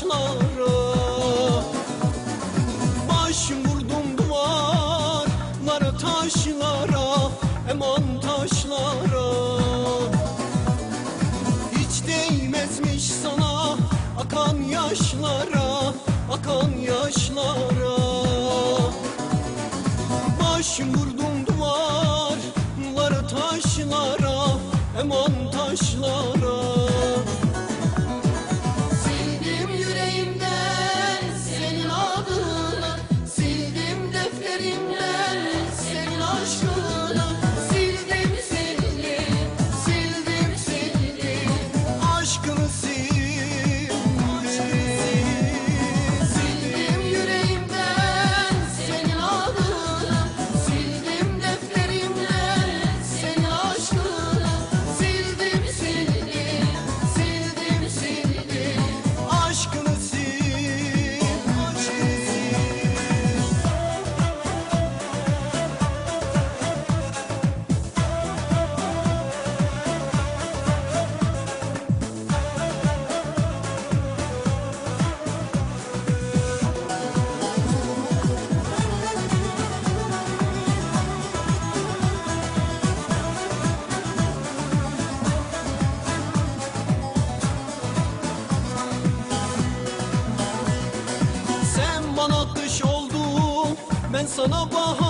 taşlara Baş vurdum duvarlara taşlara Eman taşlara. Hiç değmezmiş sana akan yaşlara Akan yaşlara. Baş vurdum duvarlara taşlara Eman taşlara Ben sana bahar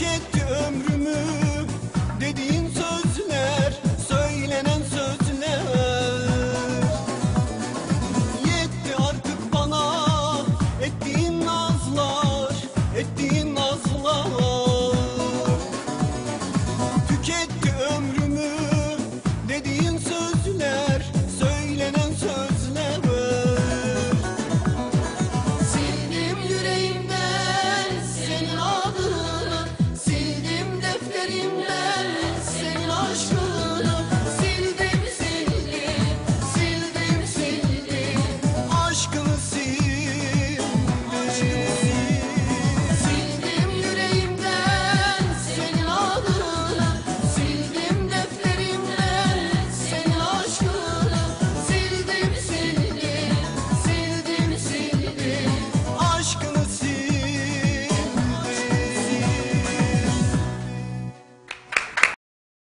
can't do